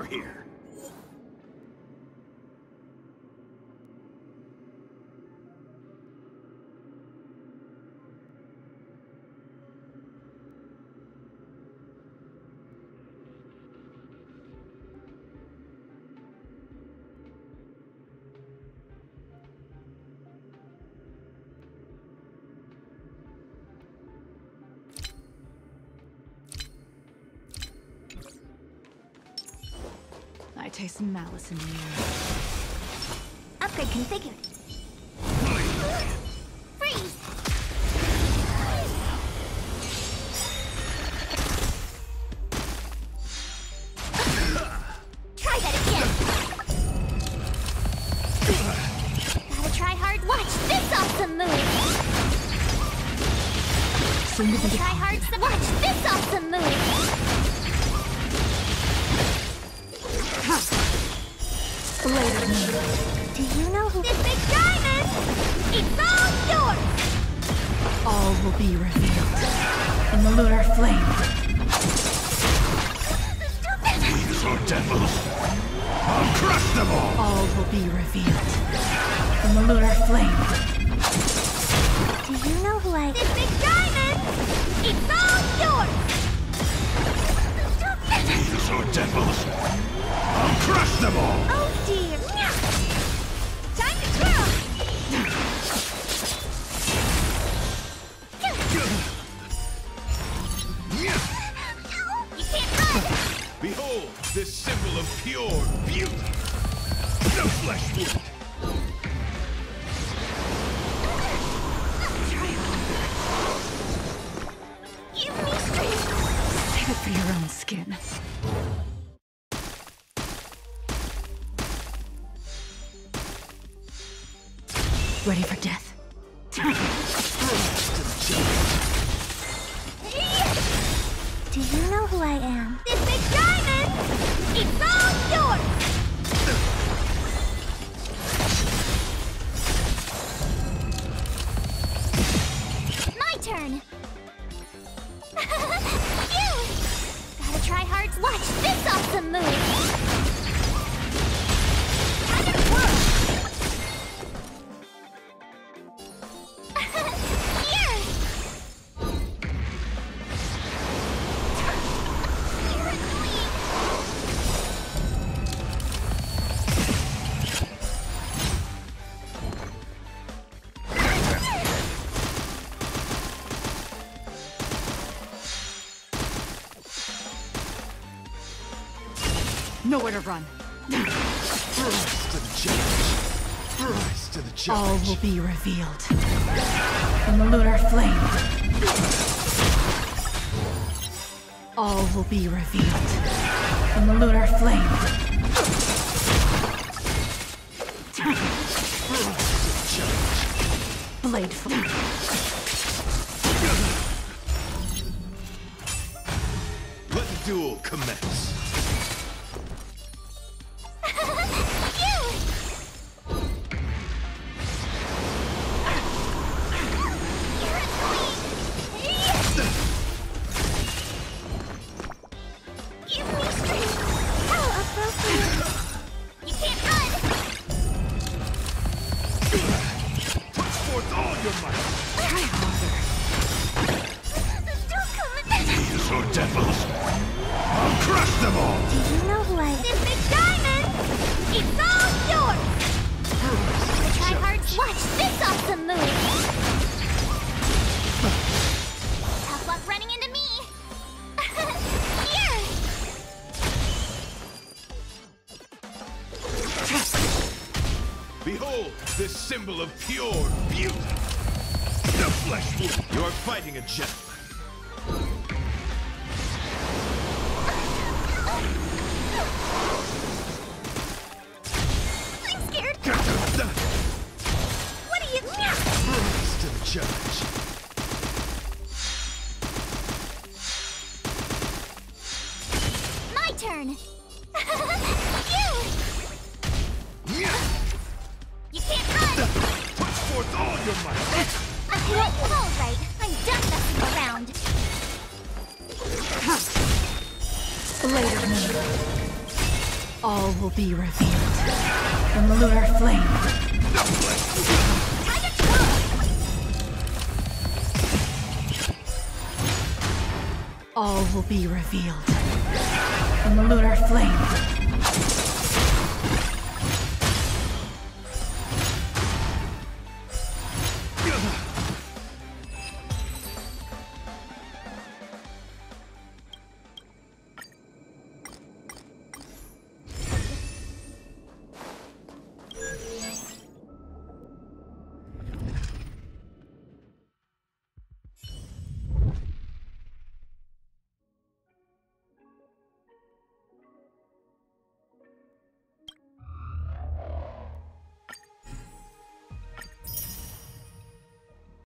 Over here. Taste malice in the air. Upgrade configured. Freeze! Try that again! Gotta try hard. Watch this awesome move! Gotta try hard. Watch this awesome move! Me. Do you know who- This big diamond! It's all yours! All will be revealed in the lunar flame. These are devils. I'll crush them all. All will be revealed in the lunar flame. Do you know who I- This big diamond! Pure beauty. The flesh wound. Give me strength! Save it for your own skin. Ready for death? Do you know who I am? This big diamond! It's all My turn! Gotta try hard. Watch this awesome move! Nowhere to run. Rise to the challenge. Rise to the All will be revealed in the lunar flame. All will be revealed in the lunar flame. Blade flame. Let the duel commence. Devils. I'll crush them all. Do you know who I am? This big diamond! It's all yours! Try hard. Watch this awesome move! Tough luck running into me! Here! Behold, this symbol of pure beauty. The flesh wound. You're fighting a gentleman. To the challenge. My turn! you! You can't run! Put forth all your might. All right, I'm done messing around. Blade of. All will be revealed the lunar flame. All will be revealed in the lunar flame.